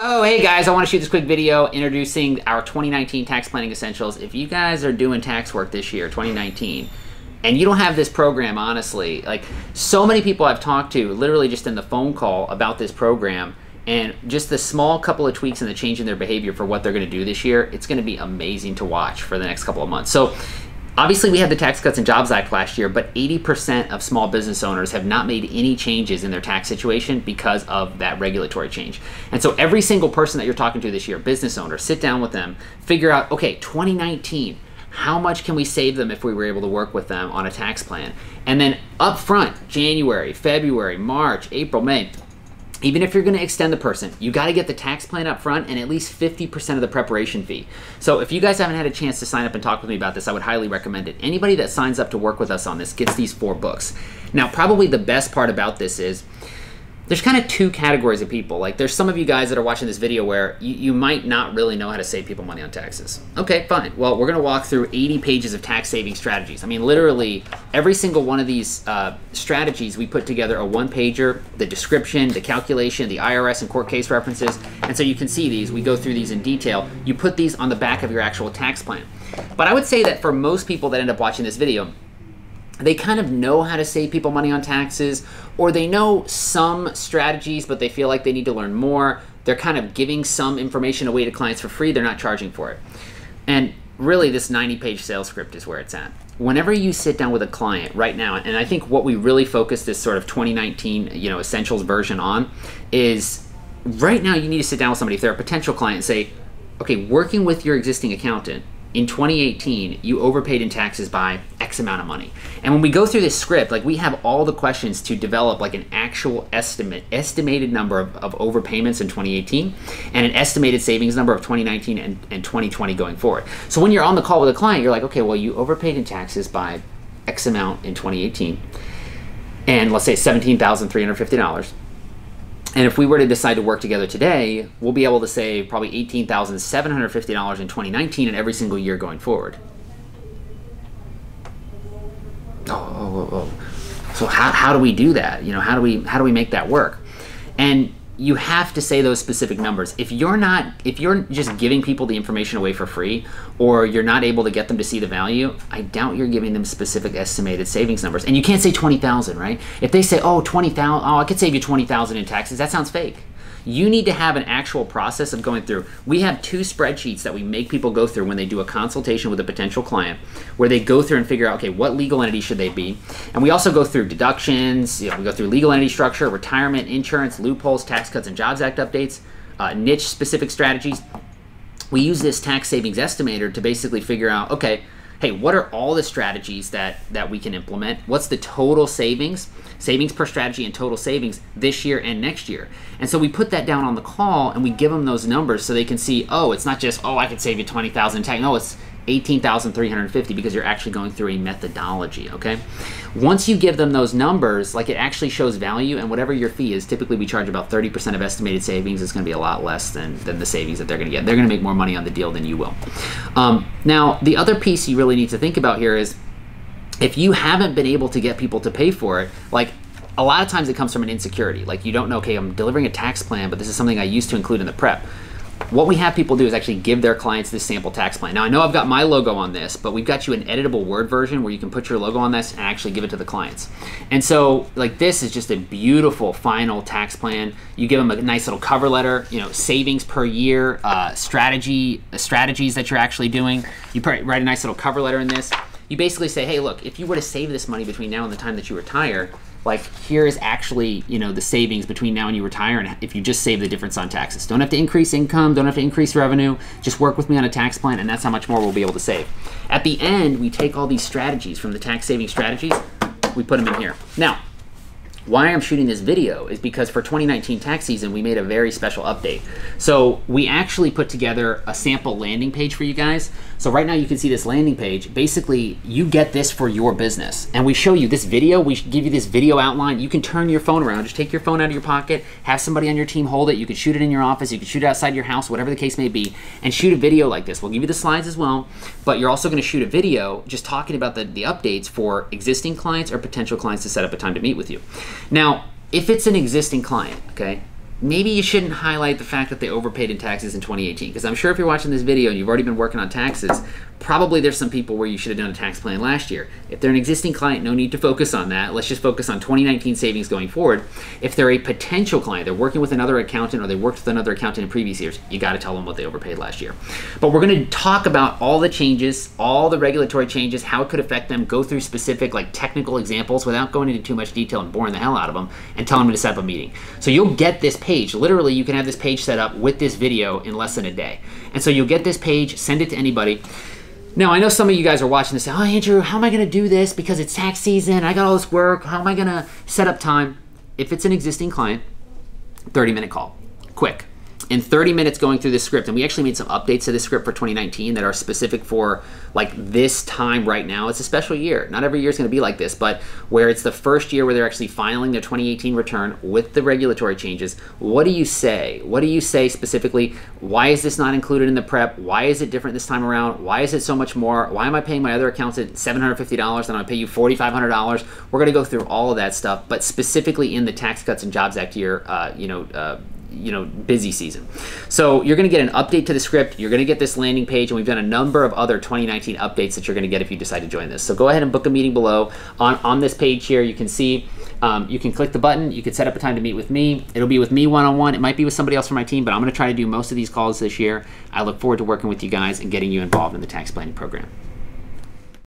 Oh, hey guys, I want to shoot this quick video introducing our 2019 tax planning essentials. If you guys are doing tax work this year, 2019, and you don't have this program, honestly, like so many people I've talked to, literally just in the phone call about this program, and just the small couple of tweaks and the change in their behavior for what they're going to do this year, it's going to be amazing to watch for the next couple of months. So Obviously, we had the Tax Cuts and Jobs Act last year, but 80% of small business owners have not made any changes in their tax situation because of that regulatory change. And so, every single person that you're talking to this year, business owner, sit down with them, figure out, okay, 2019, how much can we save them if we were able to work with them on a tax plan? And then up front, January, February, March, April, May, even if you're going to extend the person, you got to get the tax plan up front and at least 50% of the preparation fee. So if you guys haven't had a chance to sign up and talk with me about this, I would highly recommend it. Anybody that signs up to work with us on this gets these four books. Now, probably the best part about this is there's kind of two categories of people. Like, there's some of you guys that are watching this video where you, you might not really know how to save people money on taxes. Okay, fine. Well, we're going to walk through 80 pages of tax saving strategies. I mean, literally, every single one of these uh, strategies, we put together a one pager, the description, the calculation, the IRS and court case references. And so you can see these. We go through these in detail. You put these on the back of your actual tax plan. But I would say that for most people that end up watching this video, they kind of know how to save people money on taxes, or they know some strategies, but they feel like they need to learn more. They're kind of giving some information away to clients for free, they're not charging for it. And really, this 90 page sales script is where it's at. Whenever you sit down with a client right now, and I think what we really focus this sort of 2019, you know, essentials version on is right now you need to sit down with somebody if they're a potential client and say, okay, working with your existing accountant, in 2018, you overpaid in taxes by X amount of money. And when we go through this script, like we have all the questions to develop like an actual estimate, estimated number of, of overpayments in 2018 and an estimated savings number of 2019 and, and 2020 going forward. So when you're on the call with a client, you're like, okay, well, you overpaid in taxes by X amount in 2018. And let's say $17,350 and if we were to decide to work together today, we'll be able to save probably $18,750 in 2019 and every single year going forward. Oh, oh, oh, oh. So how, how do we do that? You know, how do we how do we make that work? And you have to say those specific numbers. If you're not, if you're just giving people the information away for free, or you're not able to get them to see the value, I doubt you're giving them specific estimated savings numbers. And you can't say 20,000, right? If they say, oh, 20,000, oh, I could save you 20,000 in taxes, that sounds fake. You need to have an actual process of going through. We have two spreadsheets that we make people go through when they do a consultation with a potential client, where they go through and figure out, okay, what legal entity should they be? And we also go through deductions, you know, we go through legal entity structure, retirement, insurance, loopholes, tax cuts and jobs act updates, uh, niche specific strategies. We use this tax savings estimator to basically figure out, okay, hey, what are all the strategies that that we can implement? What's the total savings, savings per strategy, and total savings this year and next year? And so we put that down on the call, and we give them those numbers so they can see, oh, it's not just oh, I could save you twenty thousand. No, it's 18,350 because you're actually going through a methodology, okay? Once you give them those numbers, like it actually shows value and whatever your fee is, typically we charge about 30% of estimated savings. It's going to be a lot less than, than the savings that they're going to get. They're to make more money on the deal than you will. Um, now, the other piece you really need to think about here is if you haven't been able to get people to pay for it, like a lot of times it comes from an insecurity. Like you don't know, okay, I'm delivering a tax plan, but this is something I used to include in the prep what we have people do is actually give their clients this sample tax plan. Now, I know I've got my logo on this, but we've got you an editable Word version where you can put your logo on this and actually give it to the clients. And so, like, this is just a beautiful final tax plan. You give them a nice little cover letter, you know, savings per year, uh, strategy, uh, strategies that you're actually doing. You write a nice little cover letter in this. You basically say, hey, look, if you were to save this money between now and the time that you retire, like here is actually you know the savings between now and you retire and if you just save the difference on taxes. Don't have to increase income don't have to increase revenue just work with me on a tax plan and that's how much more we'll be able to save. At the end we take all these strategies from the tax saving strategies we put them in here. Now why I'm shooting this video is because for 2019 tax season, we made a very special update. So we actually put together a sample landing page for you guys. So right now you can see this landing page. Basically, you get this for your business. And we show you this video, we give you this video outline. You can turn your phone around, just take your phone out of your pocket, have somebody on your team hold it. You can shoot it in your office, you can shoot it outside your house, whatever the case may be, and shoot a video like this. We'll give you the slides as well, but you're also gonna shoot a video just talking about the, the updates for existing clients or potential clients to set up a time to meet with you. Now, if it's an existing client, okay, maybe you shouldn't highlight the fact that they overpaid in taxes in 2018 because I'm sure if you're watching this video and you've already been working on taxes, probably there's some people where you should have done a tax plan last year. If they're an existing client, no need to focus on that. Let's just focus on 2019 savings going forward. If they're a potential client, they're working with another accountant or they worked with another accountant in previous years, you got to tell them what they overpaid last year. But we're going to talk about all the changes, all the regulatory changes, how it could affect them, go through specific like technical examples without going into too much detail and boring the hell out of them and telling them to set up a meeting. So you'll get this page. Literally, you can have this page set up with this video in less than a day. And so you'll get this page, send it to anybody. Now, I know some of you guys are watching this, say, oh, Andrew, how am I going to do this because it's tax season? I got all this work. How am I going to set up time? If it's an existing client, 30 minute call. Quick in 30 minutes going through this script, and we actually made some updates to this script for 2019 that are specific for like this time right now. It's a special year. Not every year is going to be like this, but where it's the first year where they're actually filing their 2018 return with the regulatory changes. What do you say? What do you say specifically? Why is this not included in the prep? Why is it different this time around? Why is it so much more? Why am I paying my other accountant $750 and I'm pay you $4,500? We're going to go through all of that stuff, but specifically in the Tax Cuts and Jobs Act year, uh, you know, uh, you know busy season. So you're going to get an update to the script. You're going to get this landing page, and we've done a number of other 2019 updates that you're going to get if you decide to join this. So go ahead and book a meeting below. On on this page here, you can see um, you can click the button. You can set up a time to meet with me. It'll be with me one on one. It might be with somebody else from my team, but I'm going to try to do most of these calls this year. I look forward to working with you guys and getting you involved in the tax planning program.